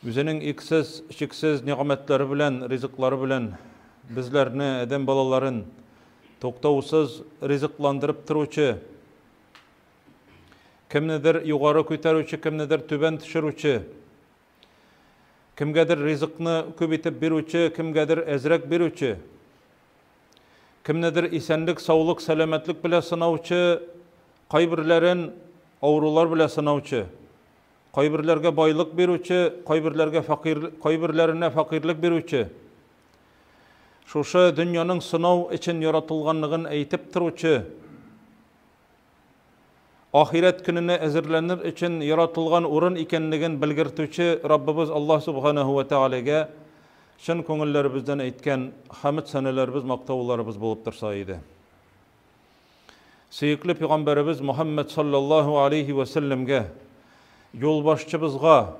Үзенең иксез, чиксез ниғмәтләре белән, ризыклары белән безләрне, адәм балаларын тоқтаусыз ризыкландырып торучы, кемнедер югары күтәрүче, кемнедер түбән төшерүче, кемгәдер ризыкны күп итеп бирүче, кемгәдер әзрәк бирүче, кемнедер исәнлек, саулык, сәламәтлек белән сынаучы, кайберләрен аурулар белән сынаучы, кайберләргә байлык бирүче, кайберләргә фақир, кайберләренә фақирлек бирүче, шушы дөньяның сынау өчен яратылганлыгын әйтеп торучы, ахирет көненә әзерләнер өчен яратылган урын икәнлеген белгертүче Раббыбыз Аллаһ субханаһу ва таалагә чын күңелләребездән әйткән хәмд сәнәләребез, мактауларыбыз булып торса иде. Сөйекле пәйгамбәребез Мухаммад саллаллаһу алейхи ва юлбашчыбызга,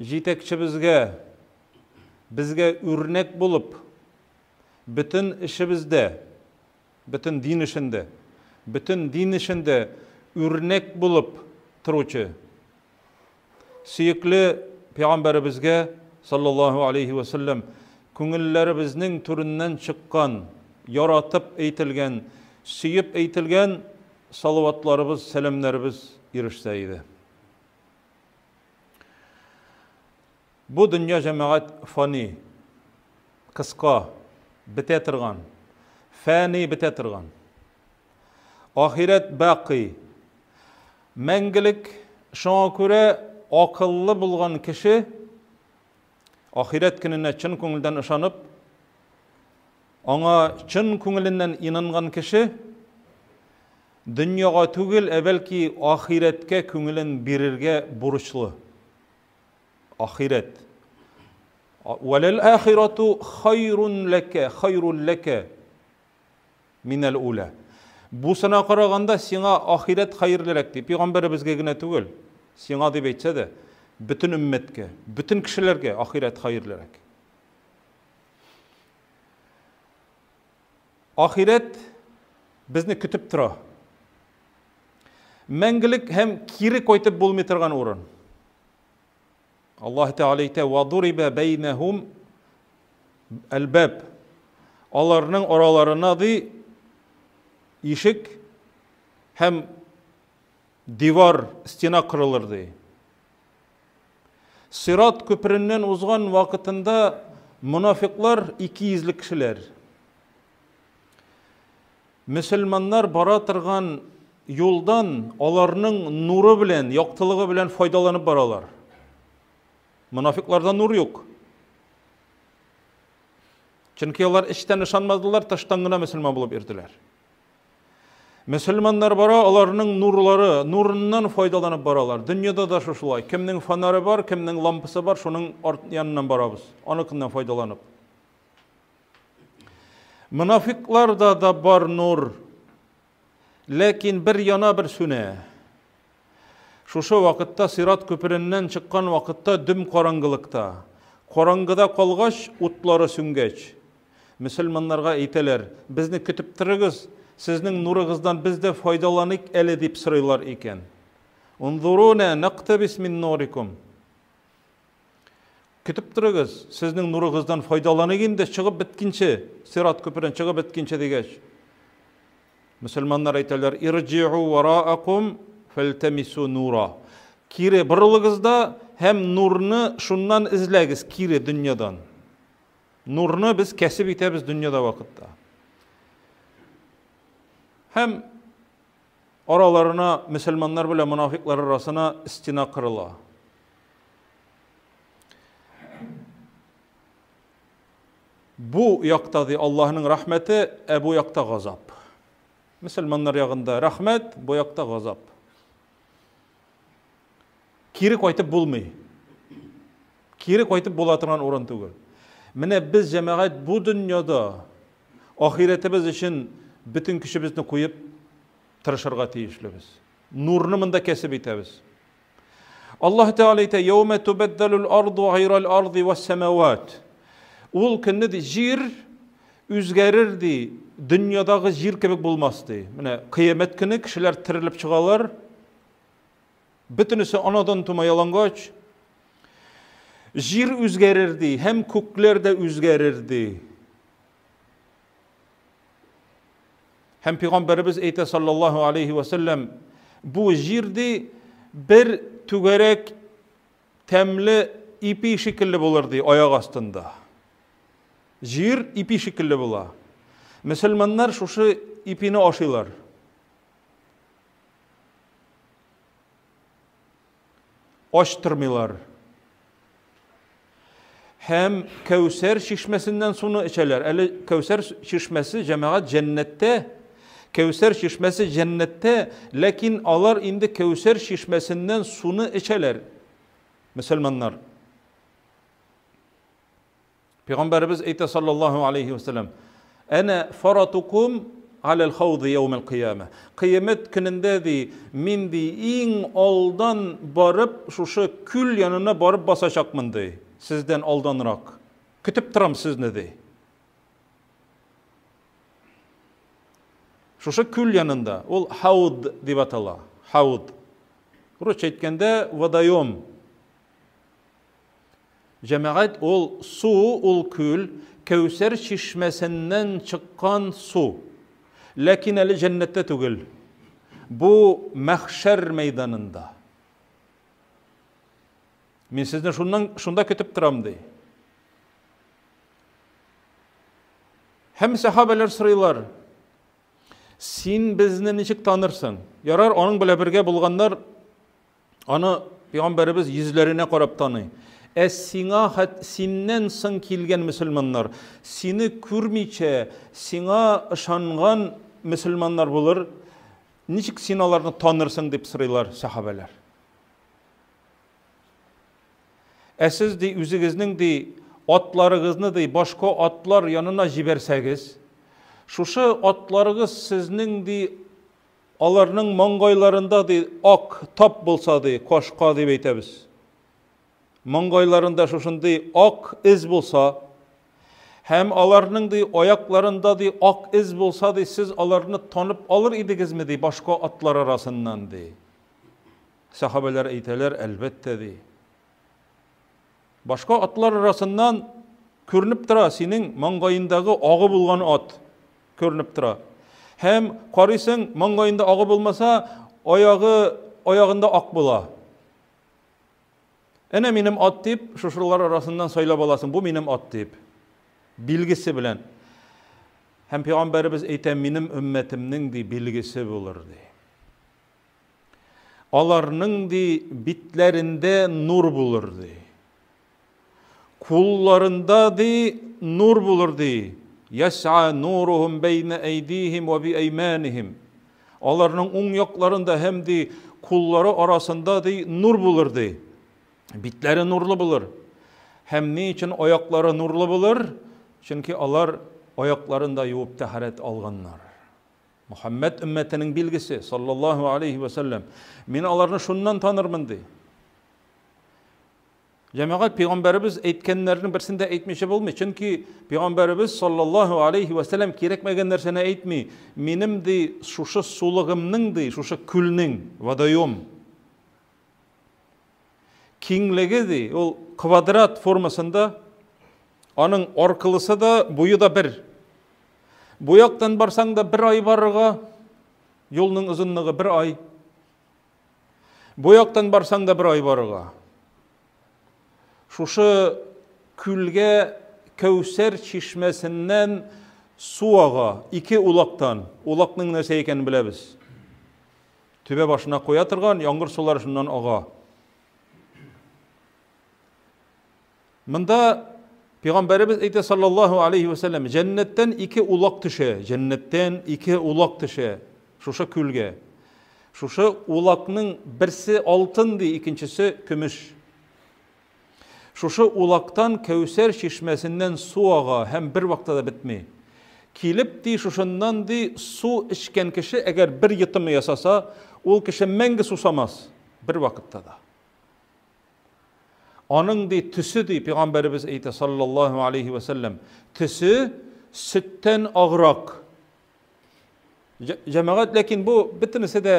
җитәкчебезгә, безгә үрнәк булып, бөтен эшебездә, бөтен дин эшендә, бөтен дин эшендә үрнәк булып торучы сөекле пәйгамбәребезгә саллаллаһу алейхи саллям күңелләребезнең түреннән чыккан, яратып әйтелгән, сөеп әйтелгән салаватларыбыз, сәламнәребез ирешсә иде. Бу дөнья җәмәгать фани, кыска, бетә торган, фәни бетә торган. Ахирет бақи, мәңгілік шоңа күрә ақыллы болған кіші ахирет күніне чын көңілден ышанып аңа чын көңілінен инанған кіші дүнияға түгел әбәлки ахиретке көңілін берерге бурычлы ахирет вәләл ахирату хайрун ләкә хайрун ләкә минәл уля бусына қарағанда сиңа ахирет хайырлырак деп пайғамбарыбызға генә түгел сиңа деп әйтсә дә бөтен өммәткә бөтен кешеләргә ахирет хайырлырак ахирет безне көтеп тора мәңгелек һәм кире кайтып булмый торган урын аллаһ тәала әйтә вадуриба бәйнәһум әлбәб аларның араларына ди ишек һәм дивар стена кырылыр ди сират көпірінен узган вакытында мұнафиқлар йөзле кешеләр мөселманнар бара юлдан аларның нуры белән яктылыгы белән файдаланып баралар мұнафиқларда нур юк чөнки алар эчтән ышанмадылар тыштан гына мөселман булып йөрделәр Мөселманнар бара, аларның нурлары, нурыннан файдаланып баралар. Дөньяда да шушылай. Кемнең фонары бар, кемнең лампасы бар, шуның янынан барабыз. Аныкыннан файдаланып. Мунафикларда да бар нур. Ләкин бер яна бер сүнә. Шушы вакытта Сират көпіріннен чыккан вакытта дөм караңгылыкта, караңгыда калгач утлары сүнгәч, мөселманнарга әйтәләр: "Безне көтеп торыгыз, сезнең нурыгыздан без дә файдаланыйк әле дип сорыйлар икән. Унзуруна нактабис мин нурикум. Көтеп торыгыз, сезнең нурыгыздан файдаланыйк инде чыгып биткенче, сират көпірдән чыгып биткенче дигәч. Мөселманнар әйтәләр: "Ирҗиу вараакум Fəltəmisu nura. Kire burulığızda həm nurnu şundan izləgiz kire dünyadan. Nurnu biz kəsib itəbiz dünyada vaqtda. Həm aralarına müsəlmanlar bilə münafiqlər arasına istina qırıla. Bu yaqdadır Allah'ın rahmeti, e bu yaqda qazab. Müsəlmanlar yağında rahmet, bu yaqda qazab. Газап. Кире кайтып булмый. Кире кайтып була торган урын түгел. Менә без җәмәгать бу дөньяда ахиретебез өчен бүтін күшімізді қойып тырышырға тиішліміз нұрны мында кәсіп етеміз аллах тағала айтады ол күні жер өзгерір де дүниядағы жер кебек болмас де міне қиямет күні кішілер тіріліп шығалар бүтінісі анадан тума яланғач Жир үзгәрерди, һәм күкләр дә үзгәрерди. Һәм Пәйгамбәрбез әйтә саллаллаһу алейхи саллям, бу җирди бер түгәрәк тәмле ипи шикелле булыр ди аяк астында. Җир ипи шикелле була. Мөселманнар шушы ипине ашыйлар. açtırmıyorlar. Hem Kevser şişmesinden sonra içerler. Eli Kevser şişmesi cemaat cennette. Kevser şişmesi cennette. Lakin alar indi Kevser şişmesinden sunu içerler. Müslümanlar. Peygamberimiz Eyte sallallahu aleyhi ve sellem. Ene faratukum على الخوض يوم القيامة قيامت كننده دي من دي إن aldan барып шушы күл янына барып басачакмын ди сизден алданрак күтүп турам сизни ди шушы күл янында ол хауд деп атала хауд русча айтканда водоем жамағат ол су ол күл кәусәр шишмәсеннән чыккан су ләкин әле жәннәттә түгел бу мәхшәр мәйданында мин сезне шуннан шунда көтеп торам ди һәм сахабалар сорыйлар син безне ничек танырсың ярар аның белән бергә булганнар аны пәйгамбәребез йөзләренә карап таный Ә сиңа синнән соң килгән мөселманнар, сине күрмичә, сиңа ышанган мөселманнар булыр, ничек син аларны танырсың дип сорыйлар сахабалар. Ә сез ди үзегезнең ди атларыгызны ди башка атлар янына җибәрсәгез, шушы атларыгыз сезнең ди аларның маңгайларында ди ак тап булса ди, кашка дип әйтәбез маңғайларында шушындай ақ із болса һәм аларның ди аякларында ди ак из болса ди аларны танып алыр идегезме ди башка атлар арасыннан ди сахабалар әйтәләр әлбәттә ди башка атлар арасыннан күренеп тора синең маңгайындагы агы булган ат күренеп тора һәм карыйсың маңгайында агы булмаса аягы аягында ак була Әнә минем ат дип, шушылар арасыннан сайлап аласың. Бу минем ат дип. Билгесе белән. Һәм Пәйгамбәрбез әйтә, минем өммәтемнең ди билгесе булыр ди. Аларның ди битләрендә нур булыр ди. Кулларында ди нур булыр ди. Яс'a нурухум бейне әйдихим ва би әйманихим. Аларның уң якларында һәм ди куллары арасында ди нур булыр ди. Битләре нурлы булыр. Һәм ни өчен аяклары нурлы булыр? Чөнки алар аякларында юып тәһарәт алганнар. Мөхәммәд өммәтенең билгесе саллаллаһу алейхи ва саллям. Мин аларны шуннан танырмын ди. Җәмәгать пәйгамбәрбез әйткәннәрнең берсен дә әйтмичә булмый. Чөнки пәйгамбәрбез саллаллаһу алейхи ва саллям кирәкмәгән нәрсәне әйтми. Минем ди шушы сулыгымның ди, шушы күлнең вадаем кеңлігі де ол квадрат формасында аның арқылысы да бұйы да бір бұяқтан барсаң да бір ай барыға жолның ұзынлығы бір ай. Бұяқтан барсаң да бір ай барыға шушы күлге кәусәр чишмәсеннән су ага ике улақтан улақның нәрсе екенін білеміз төбе башына қоя тұрған яңғыр сулары шуннан ага. Мында Пeygamberimiz әйтә саллаллаху алейхи ва саллям, җәннәттән ике улак төшә, җәннәттән ике улак төшә шушы күлгә. Шушы улакның берсе алтын ди, икенчесе көмеш. Шушы улактан Кәүсәр чишмәсеннән су ага һәм бер вакытта да бетми. Килеп ди шушыннан су эчкән кеше әгәр бер йотым ясаса, ул кеше мәңге сусамас бер вакытта да. Аның ди төсі ди Пейгамбәрбез әйтә саллаллаһу алейхи ва саллям, төсі сөттән аграк. Җәмәгать, ләкин бу бөтенесе дә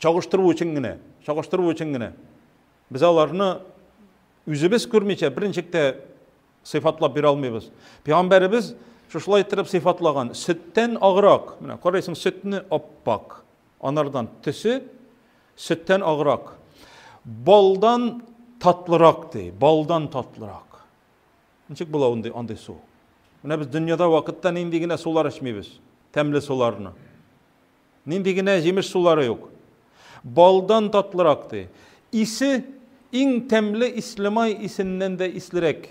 чагыштыру өчен генә, чагыштыру өчен генә. Без аларны үзебез күрмичә беренчектә сыйфатлап бирә алмыйбыз пәйгамбәребез шушылай иттереп сыйфатлаган сөттән аграк менә карайсың сөтне аппак анардан төсе сөттән аграк балдан татлырак ди балдан татлырак ничек була андый андый су менә без дөньяда вакытта нинди генә сулар эчмибез тәмле суларны генә җимеш сулары юк балдан татлырак ди исе иң тәмле ислемай исеннән дә ислерәк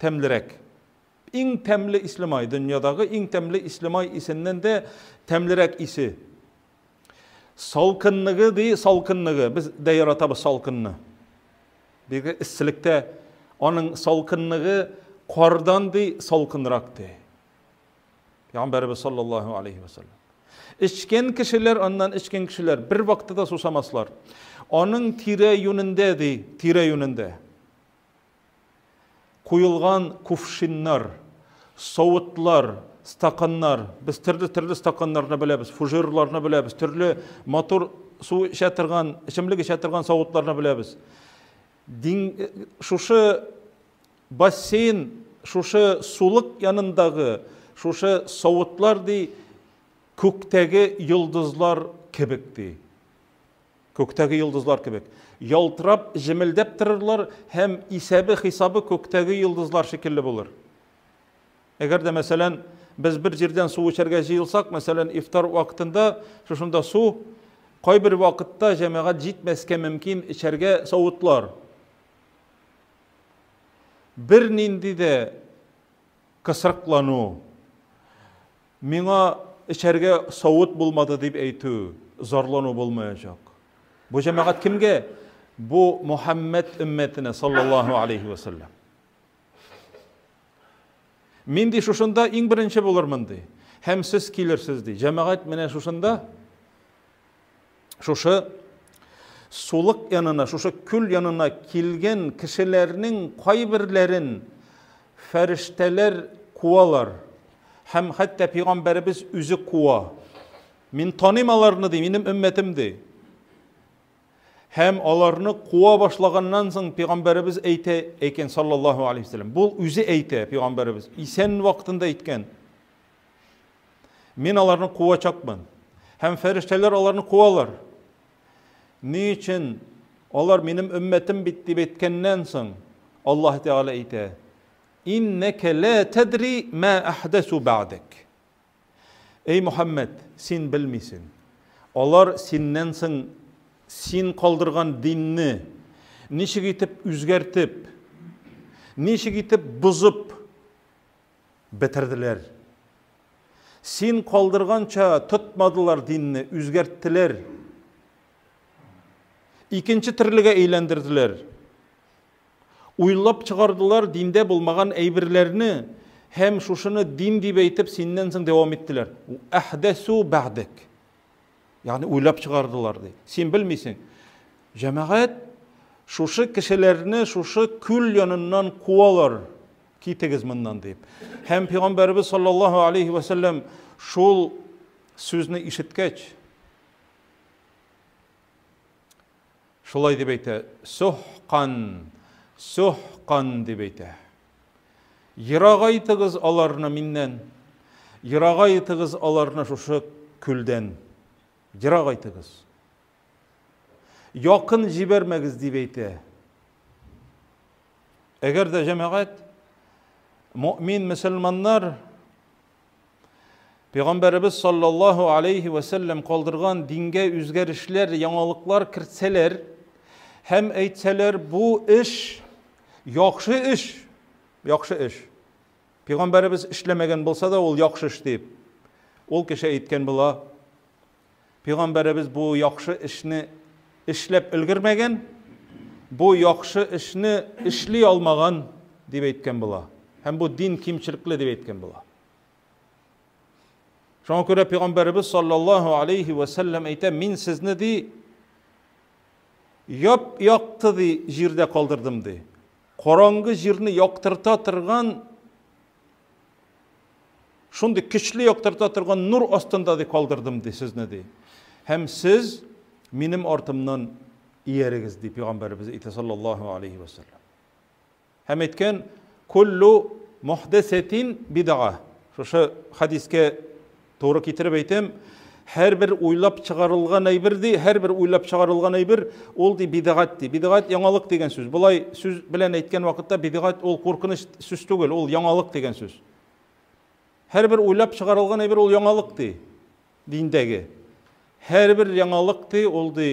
тәмлерәк иң тәмле ислемай дөньядагы иң тәмле ислемай исеннән дә тәмлерәк исе салкынлыгы ди салкынлыгы без дә яратабыз салкынны бирге исселектә аның салкынлыгы кардан ди салкынрак ди пайгамбарыбыз саллаллаху алейхи вассалам. Içкен кешеләр аннан içкен кешеләр бер вакытта сусамаслар аның тирә юнендә ди тирә юнендә куелган кувшиннар сауытлар стаканнар біз түрлі түрлі стаканнарны білеміз фужерларны білеміз түрлі мотор су іше тұрған ішімлік іше тұрған білеміз. Шушы бассейн шушы сулық янындағы шушы сауытлар дей көктегі йылдызлар кебек дей көктегі йылдызлар кебек. Ялтырап жемілдеп тұрырлар һәм исәбі хисабы көктегі йылдызлар шекелле болыр. Әгәр дә мәсәлән без бер җирдән су эчәргә җыелсак, мәсәлән, ифтар вакытында шушында су кайбер вакытта җәмәгать җитмәскә мөмкин эчәргә савытлар. Бер нинди дә кысырыклану, миңа эчәргә савыт булмады дип әйтү, зарлану булмаячак. Бу җәмәгать кемгә? Бу Мухаммад уммәтенә саллаллаһу алейхи ва саллям. Мин ди шушында иң беренче булырмын ди. Һәм сез килерсез ди. Җәмәгать менә шушында шушы сулык янына, шушы күл янына килгән кешеләрнең кайберләрен фәрештәләр куалар. Һәм хәтта пәйгамбәребез үзе куа. Мин таныйм аларны ди, минем өммәтем ди. һәм аларны куа башлаганнан соң пәйгамбәребез әйтә икән саллаллаһу алейхи вассалам. Бу үзе әйтә пәйгамбәребез. Исән вакытында әйткән. Мин аларны куачакмын. Һәм фәрештәләр аларны куалар. Ни өчен алар минем өммәтем бит дип әйткәннән соң Аллаһ Тәгалә әйтә: "Иннәка ла тадри ма ахдасу бa'dak." Эй Мухаммад, син белмисең. Алар синнән соң син қалдырған динні нешік етіп үзгертіп нешік етіп бұзып бітірділер сен қалдырғанша тұтмадылар екінші тірліге әйлендірділер ойлап шығардылар динде болмаған әйбірлеріні һәм шушыны дин деп әйтіп сеннен соң дәвам еттілер бәдік яғни ойлап шығардылар дейді сен білмейсің жәмағат шушы кішілеріні шушы күл янынан қуалар кетіңіз мындан деп һәм пайғамбарыбыз саллаллаху алейхи уассалам шул сөзні ишеткәч шулай деп әйтә. Сухқан сухқан деп әйтә. Ерағайтығыз аларны миннән. Ерағайтығыз аларны шушы күлдән. Жырақ айтыңыз якын жібермеңіз деп әйтә. Әгәр дә җәмәгать мөмин мөселманнар Пәйгамбәрбез саллаллаһу алейхи ва саллям калдырган дингә үзгәрешләр, яңалыклар кертсәләр һәм әйтсәләр, бу эш яхшы эш, яхшы эш. Пәйгамбәрбез эшләмәгән булса да, ул яхшы эш дип. Ул кеше әйткән була, Пeygamberimiz bu yaxşı işni işlep ülgürmegen, bu yaxşı işni işli almagan deb aytgan bo'la. Hem bu din kimchilikli deb aytgan bo'la. Şoňa görä Peygamberimiz sallallohu alayhi we sellem ayta min sizni di yop yoqti di jirde qoldirdim di. Qorong'i jirni yoqtirta turgan shunday kuchli yoqtirta turgan nur ostida di qoldirdim di sizni di. һәм сез минем артымнан иярегез дип пәйгамбәрбез әйтә саллаллаһу алейхи ва саллям һәм әйткән куллу мухдасатин бид'a шушы хадискә туры китереп әйтәм һәрбер уйлап чыгарылган әйбер ди һәрбер уйлап чыгарылган әйбер ул ди бидгать ди бидгать яңалык дигән сүз болай сүз белән әйткән вакытта бидгать ул куркыныч сүз түгел ул яңалык дигән сүз һәрбер уйлап чыгарылган әйбер ул яңалык ди диндәге һәрбер яңалык ди ул ди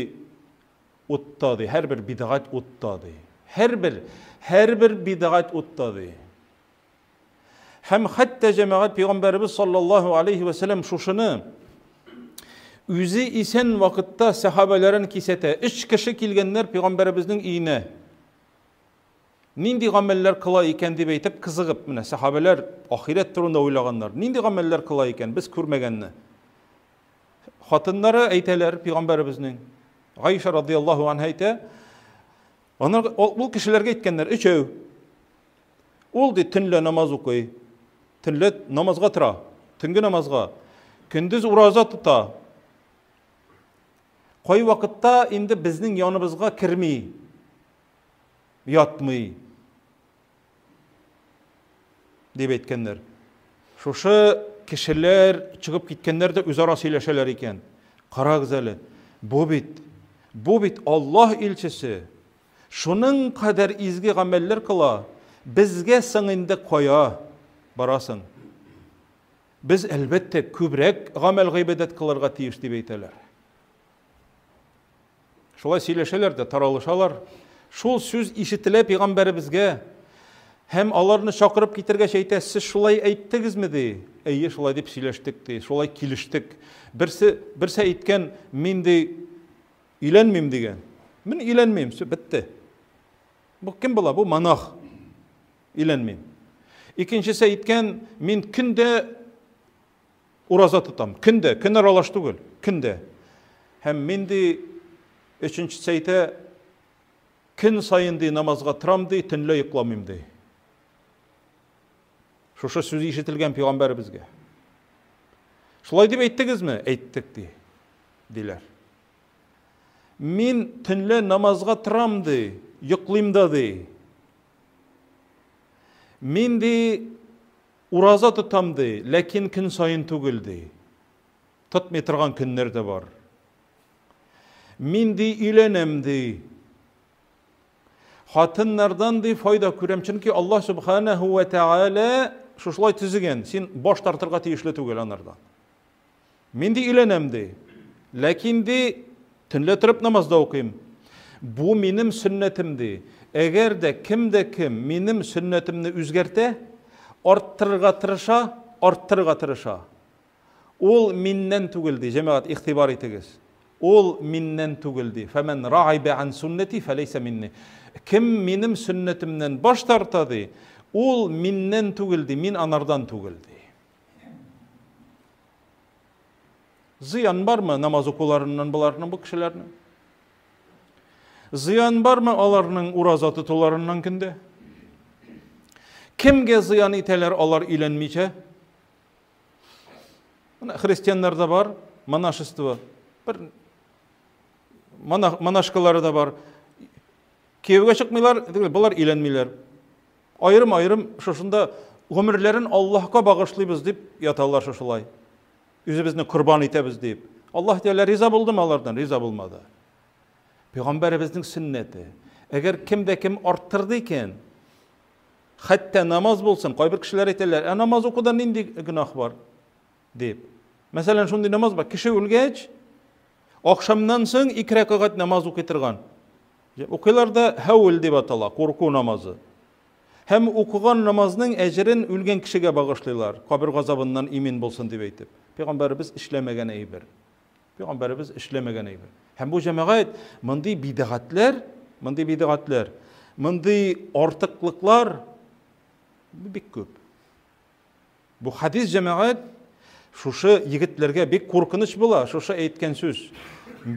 утта ди һәрбер бидгать утта ди һәрбер һәрбер бидгать утта ди һәм хәтта җәмәгать пәйгамбәрбез саллаллаһу алейхи саллям шушыны үзе исән вакытта сахабаларын кисәтә өч кеше килгәннәр пәйгамбәребезнең өенә нинди гамәлләр кыла икән дип әйтеп кызыгып менә сахабалар ахирәт турында уйлаганнар нинди гамәлләр кыла икән без күрмәгәнне хатыннары әйтәләр пәйгамбәребезнең гайша радиаллаһу анһа әйтә ул кешеләргә әйткәннәр өчәү ул ди төнлә намаз укый төнлә намазга тора төнге намазга көндез ураза тота кай вакытта инде безнең яныбызга керми ятмый дип әйткәннәр шушы кешеләр чыгып киткәннәр дә үзара сөйләшәләр икән карагыз әле бу бит бу бит аллаһ илчесе шуның кадәр изге гамәлләр кыла безгә соң инде кая барасың без әлбәттә күбрәк гамәл гыйбадәт кылырга тиеш дип әйтәләр шулай сөйләшәләр дә таралышалар. Шул сүз ишетелә пәйгамбәребезгә. Һәм аларны чакырып китергәч әйтә сез шулай әйттегезме? ди. Әйе шулай дип сөйләштек ди. Шулай килештек берсе берсе әйткән мин ди. Өйләнмим дигән. Мин өйләнмим бетте. Бу кем була? Бу монах өйләнмим икенчесе әйткән мин көндә ураза тотам көндә көн аралаш түгел көндә һәм мин ди Өченчесе әйтә, көн сайын ди намазга торам ди, төнлә йокламыйм ди. Шушы сүз ишетелгән пәйгамбәребезгә. Шулай дип әйттегезме? Әйттек ди. Диләр. Мин төнлә намазга торам ди, йоклыйм да ди. Мин ди ураза тотам ди, ләкин көн сайын түгел ди. Тотмый торган көннәр дә бар. Мин ди өйләнәм ди. Хатыннардан ди файда күрәм, чөнки Аллаһ субханаһу ва тааля шушылай төзегән. Син баш тартырга тиешле түгел анардан. Мин ди өйләнәм ди. Ләкин торып намазда укыйм. Бу ди. Әгәр дә кем дә кем минем сөннәтемне үзгәртә, арттырырга тырыша, арттырырга тырыша. Ул миннән түгел ди, игътибар итегез. Ул миннән түгел ди. Фәмен раайбе ан суннати фәлейсә минни. Кем минем сөннәтемнән баш тарта ди, ул миннән түгел ди, мин анардан түгел ди. Зыян бармы намаз укуларыннан буларның бу кешеләрнең? Зыян бармы аларның ураза тотуларыннан көндә? Кемгә зыян итәләр алар өйләнмичә? Христианнарда бар монашество. Бер mana, manaşkaları da var. Kevgə çıxmırlar, bunlar ilənmirlər. Ayrım-ayrım şoşunda ömürlərin Allahqa bağışlayıbız deyib yatarlar şoşulay. Üzümüzünü qurban etəbiz deyib. Allah deyirlər, riza buldum onlardan, riza bulmadı. Peyğəmbərimizin sünnəti. Əgər kimdə kim arttırdı ikən, hətta namaz bolsun, qaybır kişilər etərlər, ə namaz oxudan indi günah var deyib. Məsələn, şundi namaz var, kişi ölgəç, өлгәч Акшамнан соң ике рәкъәт намаз укый торган. Укыйларда хәвл дип атала, курку намазы. Һәм укыган намазның әҗрен үлгән кешегә багышлыйлар, кабер газабыннан имин булсын дип әйтеп. Пәйгамбәрбез эшләмәгән әйбер. Пәйгамбәрбез эшләмәгән әйбер. Һәм бу җәмәгать мондый бидгатлар, мондый бидгатлар, мондый артыклыклар бик күп. Бу хадис җәмәгать шушы егетләргә бик куркыныч була шушы әйткән сүз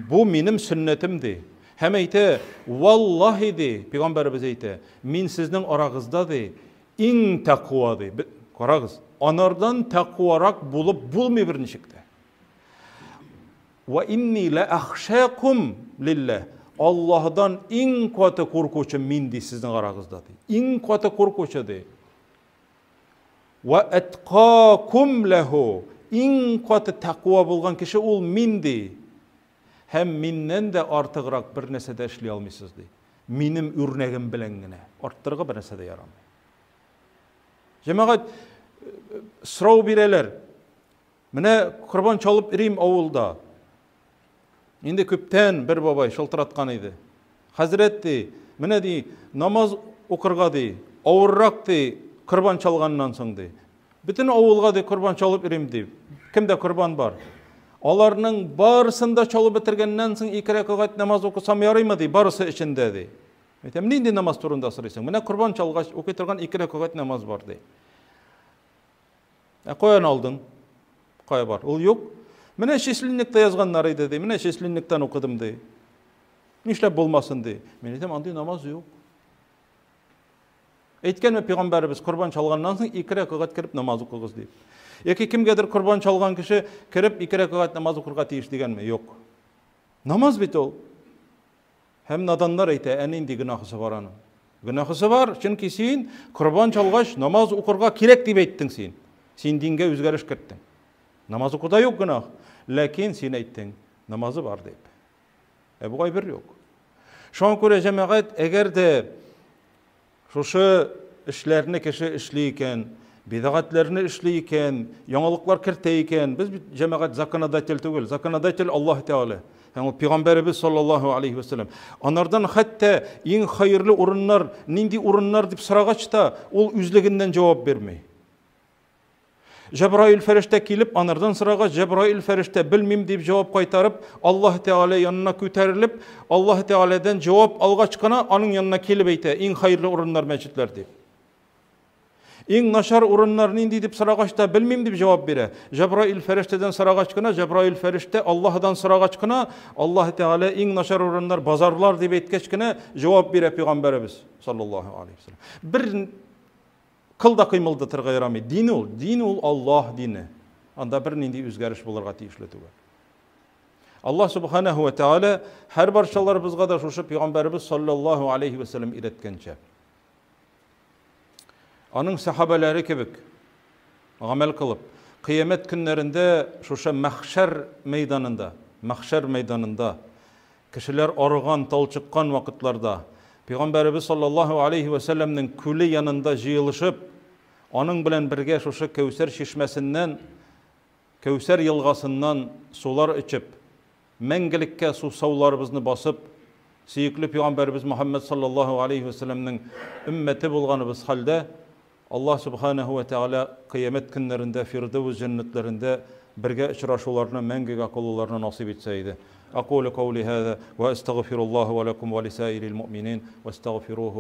бу минем сөннәтем ди һәм әйтә валлаһи ди пәйгамбәрбез әйтә мин сезнең арагызда ди иң тақва ди. Карагыз анардан тақварак булып булмый берничек тә ва инни ла ахшакум лиллах Аллаһдан иң каты қорқушы мен де сіздің ең қаты қорқушы де ең қаты тақуа болған кіші ол мен де һәм де артығырақ бір нәрсе де эшлей алмайсыз дейді менің үрнегім белән генә арттырғы бір нәрсе дә ярамый җәмәгать сорау бирәләр менә корбан чалып ирим авылда Инде күптән бер бабай шылтыраткан иде. Хәзрәт ди, менә ди, намаз укырга ди, авыррак ди, корбан чалганнан соң ди. Бөтен авылга ди корбан ди. Кемдә корбан бар? Аларның барысын да бетергәннән соң ике рәкъәт намаз укысам ярыймы ди, барысы эчендә ди. Әйтәм, нинди намаз турында сорыйсың? Менә корбан чалгач укый торган ике рәкъәт намаз бар. Ә каян алдың? Кая бар? Ул юк. Менә численникте язганнар иде ди. Менә численниктән укыдым ди. Нишләп булмасын ди. Мен әйтәм, андый намаз юк. Әйткәнме пәйгамбәрбез курбан чалганнан соң ике рәкъәт кирип намаз укыгыз дип. Яки кимгәдер курбан чалган кеше кирип ике рәкъәт намаз укырга тиеш дигәнме? Юк. Намаз бит ул. Һәм наданнар әйтә, ә нинди гөнаһысы бар аның? Гөнаһысы бар, чөнки син курбан чалгач намаз укырга кирәк дип әйттең син. Син дингә үзгәреш кертең. Намаз укуда юк гөнаһ. ләкин син әйттең намазы бар дип ә бугай бер юк шуңа күрә җәмәгать әгәр дә шушы эшләрне кеше эшли икән бидагатьләрне эшли икән яңалыклар кертә икән. Без бит җәмәгать законодатель түгел. Законодатель аллаһ тәала һәм ул пәйгамбәребез саллаллаһу алейхи вассалам. Анардан хәтта иң хәерле урыннар нинди урыннар дип сорагач та ул үзлегеннән җавап бирмәй Җәбраил фәрештә килеп, анардан сырага Җәбраил фәрештә белмим дип җавап кайтарып, Аллаһ Тәала янына күтәрелеп, Аллаһ Тәаладан җавап алгач кына аның янына килеп әйтә, иң хәерле урыннар мәчетләр дип. Иң начар урыннар нинди дип сорагач та белмим дип җавап бирә. Җәбраил фәрештәдән сорагач кына, Җәбраил фәрештә Аллаһдан сорагач кына, Аллаһ Тәала иң начар урыннар базарлар дип әйткәч кенә җавап бирә пәйгамбәрбез саллаллаһу алейхи вассалам. Бер кыл да кыймылдатырга ярамый дин ул дин ул аллаһ дине анда бер нинди үзгәреш булырга тиешле түгел аллаһ субханаһу ва тааля һәр барчаларыбызга да шушы пәйгамбәрбез саллаллаһу алейхи вассалам өйрәткәнчә аның сахабалары кебек гамәл кылып кыямәт көннәрендә шушы мәхшәр мәйданында мәхшәр мәйданында кешеләр арыган талчыккан вакытларда пәйгамбәрбез саллаллаһу алейхи вассаламның күле янында җыелышып аның белән бергә шушы Кәүсәр чишмәсеннән Кәүсәр елгасыннан сулар ичеп мәңгелеккә сусауларыбызны басып сөекле пәйгамбәрбез Мөхәммәд саллаллаһу алейхи вассаламның уммәте булганыбыз хәлдә Аллаһ субханаһу ва тааля кыямәт көннәрендә Фирдәүс җәннәтләрендә бергә очрашуларны мәңгегә кылуларны насыйп итсә иде. أقول قولي هذا وأستغفر الله ولكم ولسائر المؤمنين واستغفروه